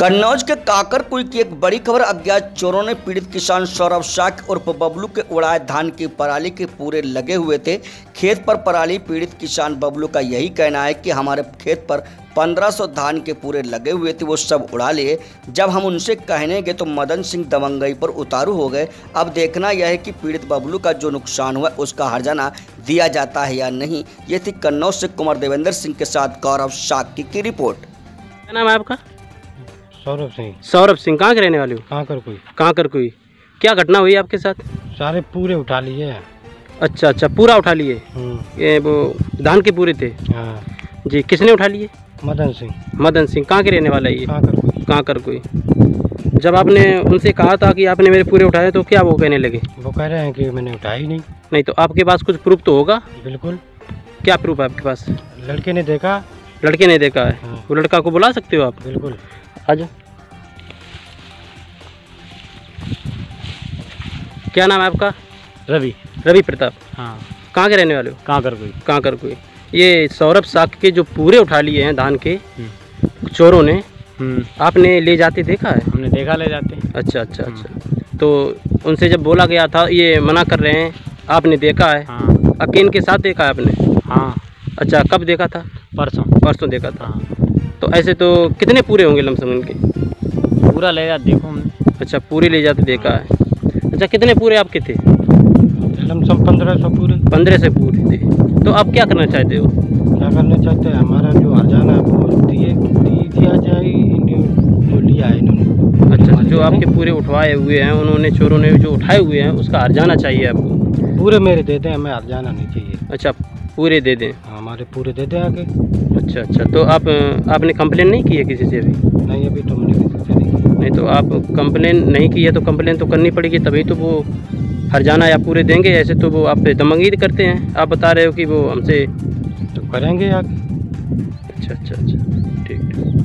कन्नौज के काकरकुई की एक बड़ी खबर, अज्ञात चोरों ने पीड़ित किसान सौरभ शाक उर्फ़ बबलू के उड़ाए धान की पराली के पूरे लगे हुए थे। खेत पर पराली, पीड़ित किसान बबलू का यही कहना है कि हमारे खेत पर 1500 धान के पूरे लगे हुए थे, वो सब उड़ा लिए। जब हम उनसे कहने गए तो मदन सिंह दबंगई पर उतारू हो गए। अब देखना यह है कि पीड़ित बबलू का जो नुकसान हुआ, उसका हर्जाना दिया जाता है या नहीं। ये थी कन्नौज से कुमार देवेंद्र सिंह के साथ गौरव शाक्की की रिपोर्ट। क्या नाम है आपका? सौरभ सिंह। सौरभ सिंह कहाँ के रहने वाले हो? कहाँ कर कोई? कहाँ कर कोई? क्या घटना हुई आपके साथ? सारे पूरे उठा लिए अच्छा अच्छा पूरा उठा लिए? हम्म, ये वो धान के पूरे थे? हाँ। जी किसने उठा लिए? मदन सिंह। मदन सिंह कहाँ के रहने वाला है ये? कहाँ कर कोई? कहाँ कर कोई? जब आपने उनसे कहा था कि आपने मेरे पूरे उठाए तो क्या वो कहने लगे? वो कह रहे हैं कि मैंने उठाया ही नहीं। नहीं तो आपके पास कुछ प्रूफ तो होगा? बिल्कुल। क्या प्रूफ है आपके पास? लड़के ने देखा लड़के ने देखा है। हाँ। वो लड़का को बुला सकते हो आप? बिल्कुल। आ जाओ। क्या नाम है आपका? रवि। रवि प्रताप। हाँ। कहाँ के रहने वाले हो? कहाँ कर कोई। कहाँ कर कोई ये सौरभ साख के जो पूरे उठा लिए हैं धान के चोरों ने आपने ले जाते देखा है? हमने देखा ले जाते। अच्छा अच्छा अच्छा। तो उनसे जब बोला गया था ये मना कर रहे हैं आपने देखा है? हाँ। अकीन के साथ देखा है आपने? हाँ। अच्छा कब देखा था? परसों। परसों देखा था। हाँ तो ऐसे तो कितने पूरे होंगे लमसम उनके पूरा ले जाते देखो हमने। अच्छा पूरे ले जाते देखा है। अच्छा कितने पूरे आपके थे? लमसम पंद्रह सौ पूरे। पंद्रह से पूरे थे। तो आप क्या करना चाहते हो? क्या करना चाहते हैं? हमारा जो हरजाना है वो दिए दी दिया जाए इन्हें जो लिया है इन्होंने। अच्छा जो आपके पूरे उठवाए हुए हैं उन्होंने चोरों ने जो उठाए हुए हैं उसका हर्जाना चाहिए आपको? पूरे मेरे देते हैं हमें हरजाना नहीं चाहिए। अच्छा पूरे दे दें? हाँ, हमारे पूरे दे दें आगे। अच्छा अच्छा तो आप आपने कंप्लेन नहीं की है किसी से अभी नहीं अभी तो हमने किसी से नहीं किया। नहीं तो आप कंप्लेन नहीं की है तो कंप्लेन तो करनी पड़ेगी तभी तो वो हर जाना या पूरे देंगे ऐसे तो वो आप दमंगीद करते हैं। आप बता रहे हो कि वो हमसे तो करेंगे आगे। अच्छा अच्छा अच्छा ठीक ठीक